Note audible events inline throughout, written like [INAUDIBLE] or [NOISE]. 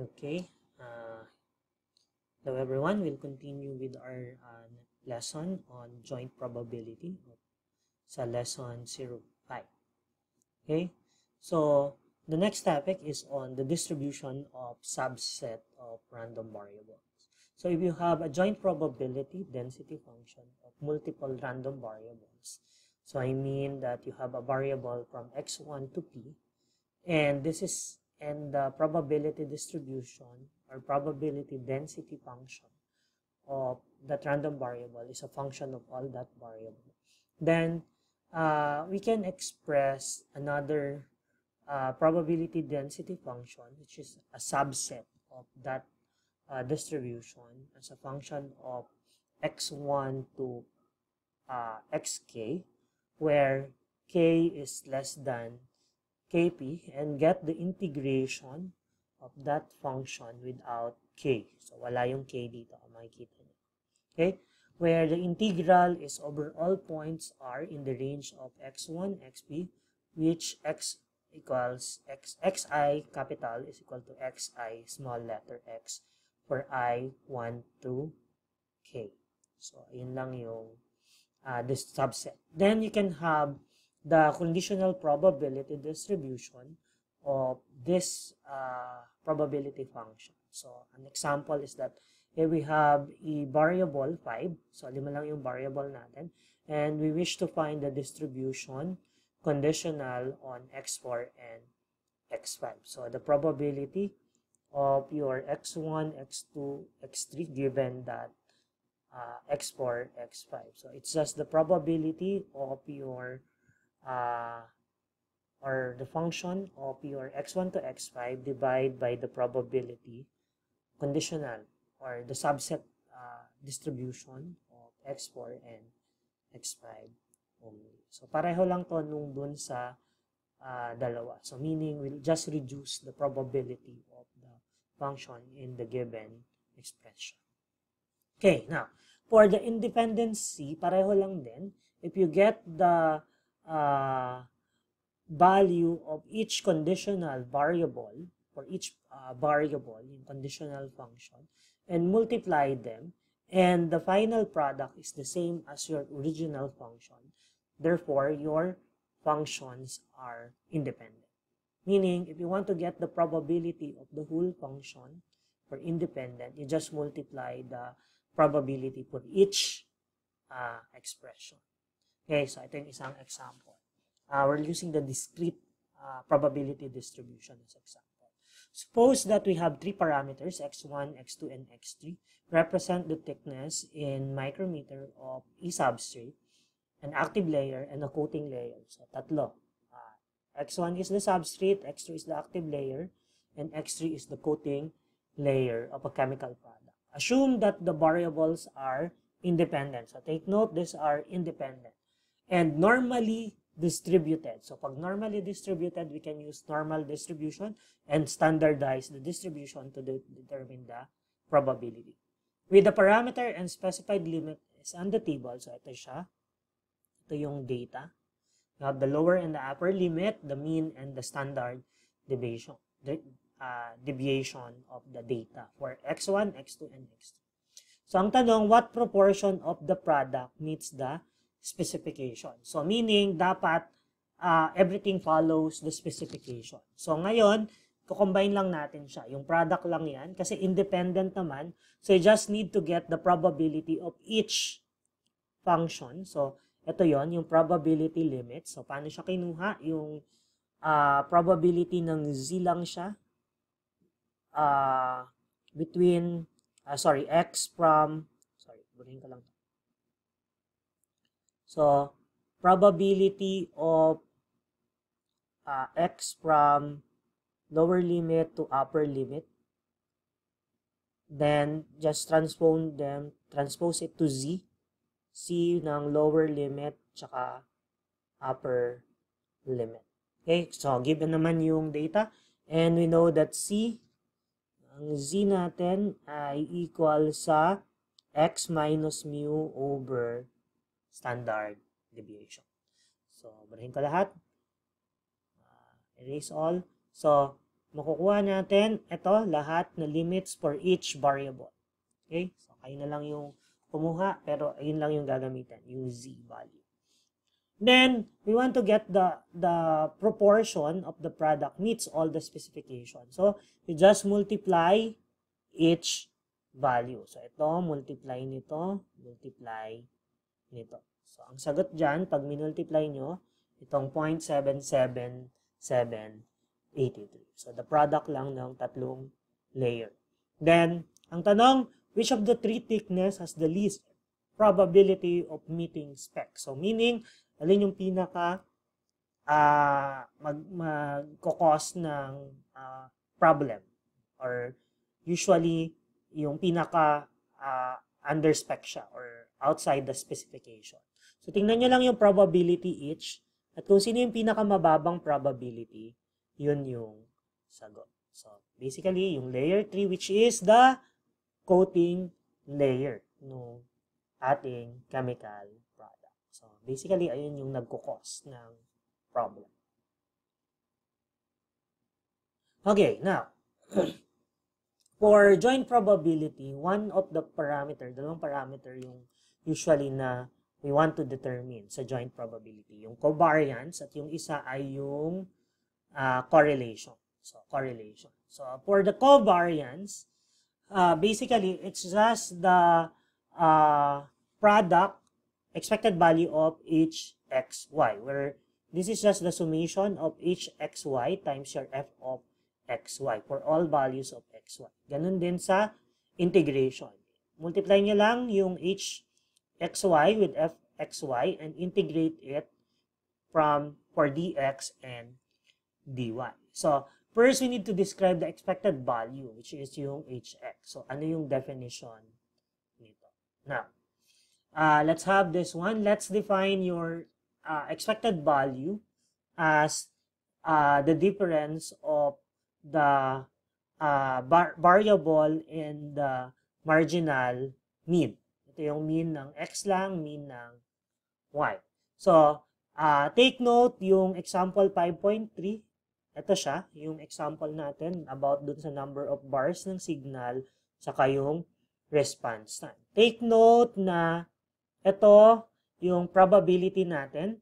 Okay. Uh, hello everyone. We'll continue with our uh, lesson on joint probability sa lesson 05. Okay. So, the next topic is on the distribution of subset of random variables. So, if you have a joint probability density function of multiple random variables, so I mean that you have a variable from x1 to p, and this is and the probability distribution or probability density function of that random variable is a function of all that variable. Then uh, we can express another uh, probability density function, which is a subset of that uh, distribution as a function of x1 to uh, xk, where k is less than kp and get the integration of that function without k. So, wala yung k dito. Makikita niyo. Okay? Where the integral is over all points are in the range of x1, xp, which x equals x, xi capital is equal to xi small letter x for i 1 to k. So, yun lang yung uh, this subset. Then, you can have the conditional probability distribution of this uh, probability function. So, an example is that here we have a variable 5. So, lima lang yung variable natin. And we wish to find the distribution conditional on x4 and x5. So, the probability of your x1, x2, x3 given that uh, x4, x5. So, it's just the probability of your uh, or the function of your x1 to x5 divided by the probability conditional or the subset uh, distribution of x4 and x5 only. So, pareho lang to nung dun sa uh, dalawa. So, meaning we'll just reduce the probability of the function in the given expression. Okay, now, for the independency, pareho lang din. If you get the uh, value of each conditional variable for each uh, variable in conditional function and multiply them and the final product is the same as your original function. Therefore your functions are independent. Meaning if you want to get the probability of the whole function for independent you just multiply the probability for each uh, expression Okay, so ito yung isang example. Uh, we're using the discrete uh, probability distribution as example. Suppose that we have three parameters, x1, x2, and x3, represent the thickness in micrometer of a substrate, an active layer, and a coating layer. So, tatlo. Uh, x1 is the substrate, x2 is the active layer, and x3 is the coating layer of a chemical product. Assume that the variables are independent. So, take note, these are independent and normally distributed. So pag normally distributed, we can use normal distribution and standardize the distribution to de determine the probability. With the parameter and specified limit is on the table. So ito siya. Ito yung data. You have the lower and the upper limit, the mean and the standard deviation, the, uh, deviation of the data for x1, x2, and x3. So ang tanong, what proportion of the product meets the specification. So, meaning, dapat uh, everything follows the specification. So, ngayon, kukombine lang natin siya. Yung product lang yan, kasi independent naman. So, you just need to get the probability of each function. So, ito yon yung probability limit. So, paano siya kinuha? Yung uh, probability ng z lang siya uh, between, uh, sorry, x from, sorry, burin ka lang So, probability of uh, x from lower limit to upper limit. Then, just transpose them, transpose it to z. c ng lower limit tsaka upper limit. Okay, so given naman yung data and we know that c ang z natin ay equal sa x minus mu over standard deviation. So, barahin ko lahat. Uh, erase all. So, makukuha natin ito lahat na limits for each variable. Okay? So, kayo na lang yung kumuha, pero ayun lang yung gagamitin, yung z value. Then, we want to get the, the proportion of the product meets all the specifications. So, you just multiply each value. So, ito, multiply nito, multiply nito. So, ang sagot dyan, pag minultiply nyo, itong 0.77783. So, the product lang ng tatlong layer. Then, ang tanong, which of the three thickness has the least probability of meeting spec? So, meaning, alin yung pinaka uh, mag magkokos ng uh, problem or usually yung pinaka uh, under spec siya or outside the specification. So tingnan nyo lang yung probability each at kung sino yung pinaka mababang probability, yun yung sagot. So basically yung layer 3 which is the coating layer no ating chemical So, basically, ayun yung nagkukos ng problem. Okay, now, [CLEARS THROAT] for joint probability, one of the parameter, dalawang parameter yung usually na we want to determine sa joint probability. Yung covariance at yung isa ay yung uh, correlation. So, correlation. So, for the covariance, uh, basically, it's just the uh, product expected value of each xy, where this is just the summation of each xy times your f of xy for all values of xy. Ganun din sa integration. Multiply nyo lang yung h xy with fxy and integrate it from for dx and dy. So, first we need to describe the expected value which is yung hx. So, ano yung definition nito? Now, uh, let's have this one. Let's define your uh, expected value as uh, the difference of the uh, variable in the marginal mean. Ito yung mean ng x lang, mean ng y. So, uh, take note yung example 5.3. Ito siya, yung example natin about dun sa number of bars ng signal saka yung response. Take note na ito yung probability natin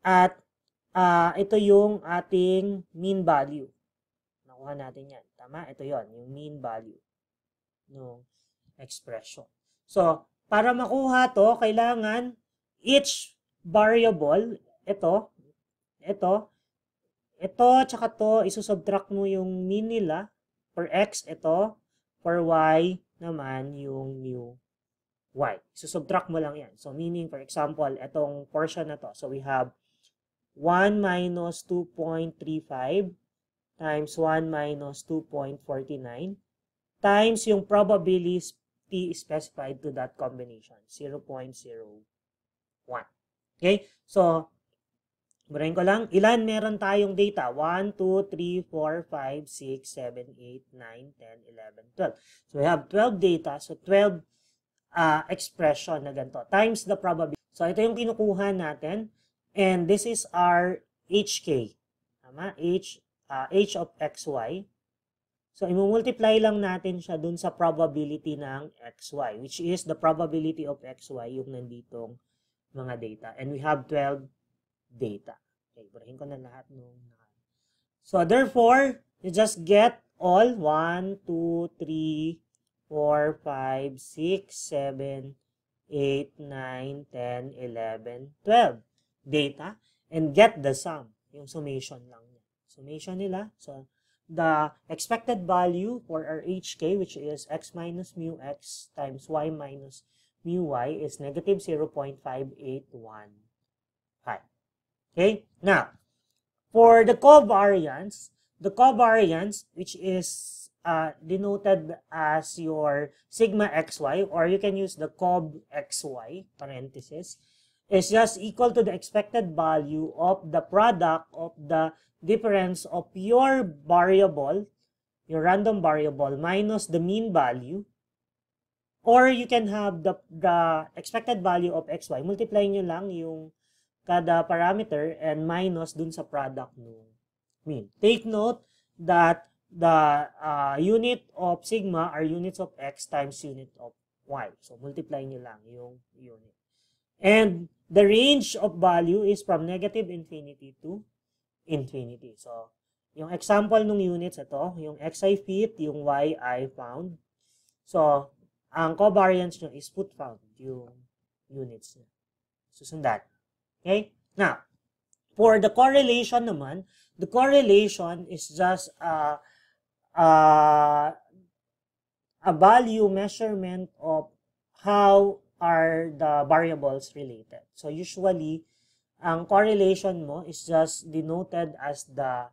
at uh, ito yung ating mean value. Nakuha natin yan. Tama? Ito yon yung mean value ng expression. So, para makuha to, kailangan each variable, ito, ito, ito, tsaka to, isusubtract mo yung mean nila. For x, ito. For y naman, yung mu y. So, subtract mo lang yan. So, meaning, for example, itong portion na to. So, we have 1 minus 2.35 times 1 minus 2.49 times yung probability specified to that combination, 0.01. Okay? So, Burahin ko lang, ilan meron tayong data? 1, 2, 3, 4, 5, 6, 7, 8, 9, 10, 11, 12. So, we have 12 data. So, 12 uh, expression na ganito, times the probability. So, ito yung kinukuha natin. And this is our HK. Tama? H, uh, H of XY. So, imumultiply lang natin siya dun sa probability ng XY, which is the probability of XY, yung nanditong mga data. And we have 12 data. Okay, burahin ko na lahat nung So, therefore, you just get all 1, 2, 3, 4, 5, 6, 7, 8, 9, 10, 11, 12 data and get the sum. Yung summation lang. Summation nila. So, the expected value for our HK, which is x minus mu x times y minus mu y, is negative 0.5815. Okay? Now, for the covariance, the covariance, which is uh, denoted as your sigma xy or you can use the cob xy parenthesis is just equal to the expected value of the product of the difference of your variable, your random variable minus the mean value or you can have the, the expected value of xy, multiply nyo lang yung kada parameter and minus dun sa product ng mean. Take note that the uh, unit of sigma are units of x times unit of y. So, multiply nyo lang yung unit. And the range of value is from negative infinity to infinity. So, yung example ng units, ito, yung xi feet, yung yi found. So, ang covariance nyo is foot found, yung units niya. Susundan. Okay? Now, for the correlation naman, the correlation is just a, a, a value measurement of how are the variables related. So usually, ang correlation mo is just denoted as the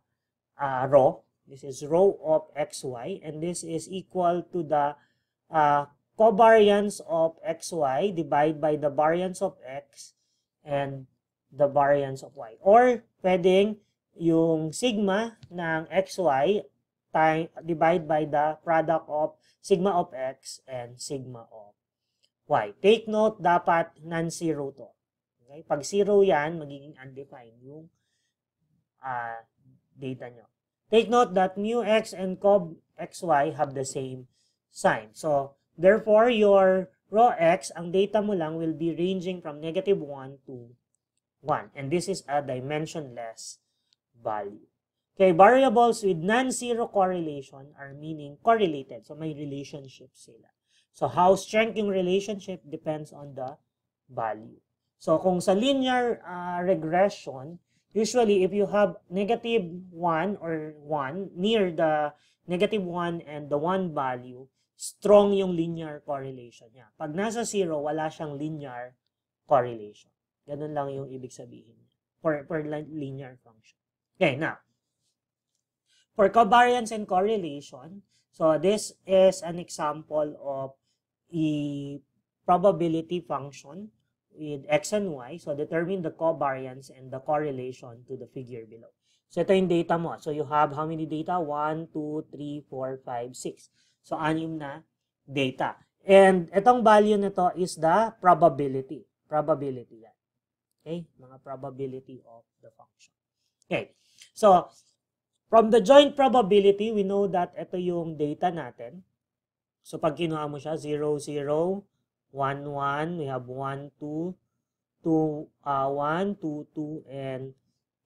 uh, row. This is row of xy and this is equal to the uh, covariance of xy divided by the variance of x and the variance of y. Or pwedeng yung sigma ng xy time, divide by the product of sigma of x and sigma of y. Take note, dapat non-zero to. Okay? Pag zero yan, magiging undefined yung uh, data nyo. Take note that mu x and cob xy have the same sign. So, therefore, your raw x, ang data mo lang will be ranging from negative 1 to 1. And this is a dimensionless value. Okay, variables with non-zero correlation are meaning correlated. So, may relationship sila. So, how strength yung relationship depends on the value. So, kung sa linear uh, regression, usually if you have negative 1 or 1 near the negative 1 and the 1 value, strong yung linear correlation niya. Pag nasa 0, wala siyang linear correlation. Ganun lang yung ibig sabihin for, for linear function. Okay, now, for covariance and correlation, so this is an example of a probability function with x and y. So, determine the covariance and the correlation to the figure below. So, ito yung data mo. So, you have how many data? 1, 2, 3, 4, 5, 6. So, anim na data. And itong value nito is the probability. Probability yan. Okay? Mga probability of the function. Okay. So, from the joint probability, we know that ito yung data natin. So, pag kinuha mo siya, 0, 0, 1, 1, we have 1, 2, 2, uh, 1, 2, 2, and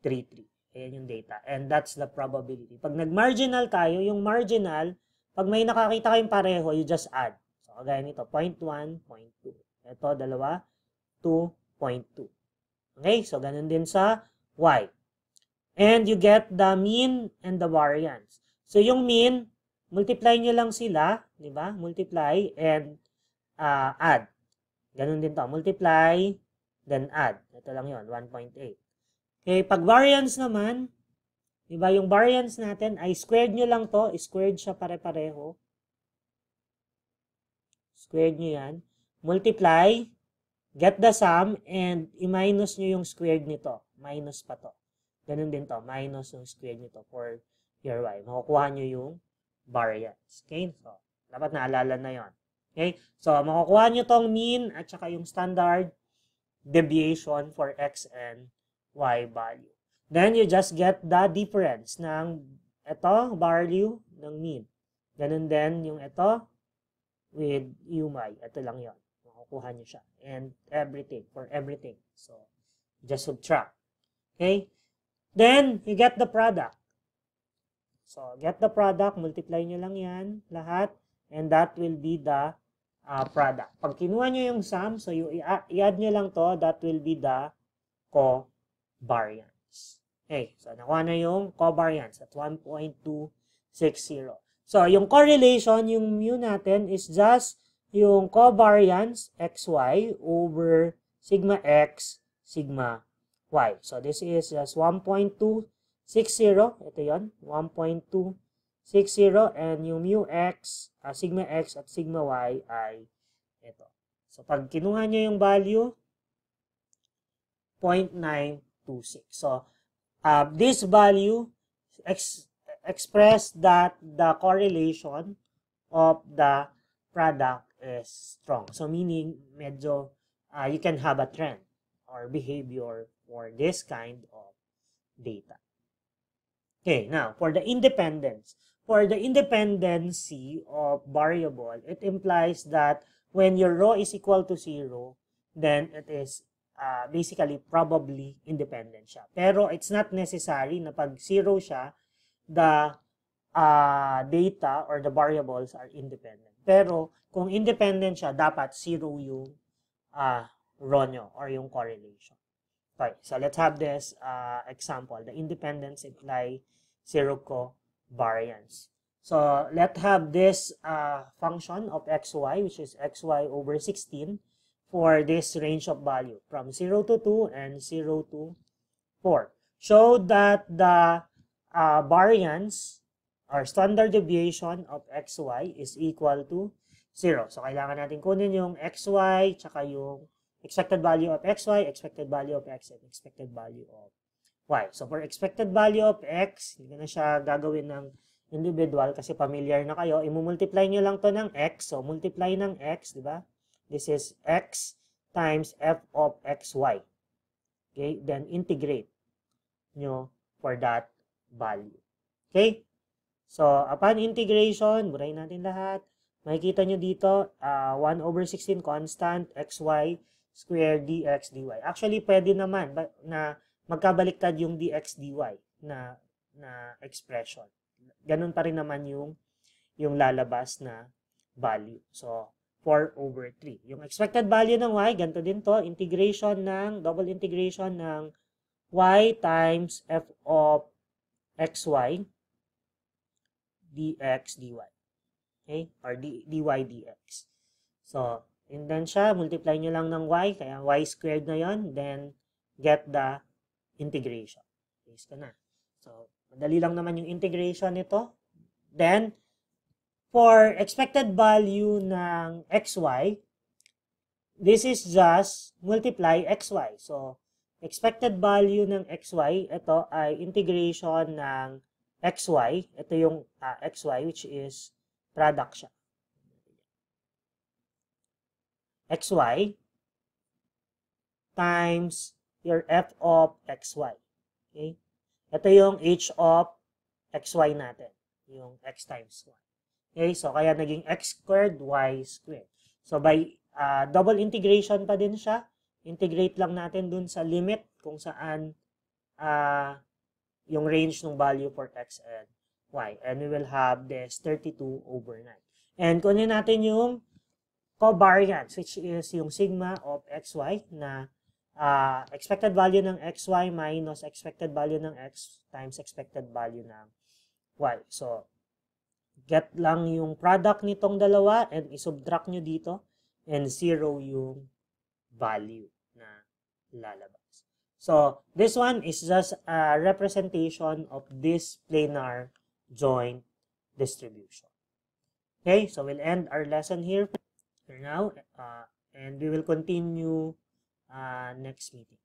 3, 3. Ayan yung data. And that's the probability. Pag nag-marginal tayo, yung marginal, pag may nakakita kayong pareho, you just add. So, kagaya nito, 0.1, 0.2. Ito, dalawa, 2.2. Okay? So, ganun din sa y. And you get the mean and the variance. So, yung mean, multiply nyo lang sila, di ba? Multiply and uh, add. Ganun din to. Multiply, then add. Ito lang yon 1.8. Okay, pag variance naman, di ba, yung variance natin ay squared nyo lang to. Squared siya pare-pareho. Squared nyo yan. Multiply, get the sum, and i-minus nyo yung squared nito. Minus pa to. Ganun din to. Minus yung squared nito for your y. Makukuha nyo yung variance. Okay? So, dapat naalala na yon. Okay? So, makukuha nyo tong mean at saka yung standard deviation for x and y value. Then, you just get the difference ng ito, value ng mean. Ganun din yung ito with UMI. Ito lang yon. Makukuha nyo siya. And everything, for everything. So, just subtract. Okay? Then, you get the product. So, get the product, multiply nyo lang yan, lahat, and that will be the uh, product. Pag kinuha nyo yung sum, so i-add nyo lang to, that will be the covariance. Okay, so nakuha na yung covariance at 1.260. So, yung correlation, yung mu natin is just yung covariance xy over sigma x, sigma y. So, this is just 1.2 60, ito yon 1.260 and yung mu x, uh, sigma x at sigma y ay ito. So, pag kinuha nyo yung value, 0.926. So, uh, this value ex express that the correlation of the product is strong. So, meaning, medyo, uh, you can have a trend or behavior for this kind of data. Okay, now, for the independence. for the independency of variable, it implies that when your row is equal to 0, then it is uh, basically probably independent siya. Pero it's not necessary na pag 0 siya, the uh, data or the variables are independent. Pero kung independent siya, dapat 0 yung uh, row nyo or yung correlation. Okay, so let's have this uh, example. The independence imply zero covariance. So let's have this uh, function of xy, which is xy over 16 for this range of value from 0 to 2 and 0 to 4. Show that the uh, variance or standard deviation of xy is equal to 0. So kailangan natin kunin yung xy tsaka yung expected value of xy, expected value of x, and expected value of y. So, for expected value of x, hindi na siya gagawin ng individual kasi familiar na kayo. I-multiply nyo lang to ng x. So, multiply ng x, di ba? This is x times f of xy. Okay? Then, integrate nyo for that value. Okay? So, upon integration, burahin natin lahat. Makikita nyo dito, uh, 1 over 16 constant, xy, square dx dy. Actually, pwede naman na magkabaliktad yung dx dy na, na expression. Ganun pa rin naman yung, yung lalabas na value. So, 4 over 3. Yung expected value ng y, ganito din to, integration ng, double integration ng y times f of xy dx dy. Okay? Or d, dy dx. So, And then siya, multiply nyo lang ng y, kaya y squared na yon then get the integration. Base ka na. So, madali lang naman yung integration nito. Then, for expected value ng xy, this is just multiply xy. So, expected value ng xy, ito ay integration ng xy. Ito yung uh, xy which is product siya. Xy times your f of xy. Okay? Ito yung h of xy natin. Yung x times 1. Okay? So, kaya naging x squared, y squared. So, by uh, double integration pa din siya. Integrate lang natin dun sa limit kung saan uh, yung range ng value for x and y. And we will have this 32 over 9. And kunin natin yung covariance, which is yung sigma of xy na uh, expected value ng xy minus expected value ng x times expected value ng y. So, get lang yung product nitong dalawa and isubtract nyo dito and zero yung value na lalabas. So, this one is just a representation of this planar joint distribution. Okay, so we'll end our lesson here for now uh, and we will continue uh, next meeting.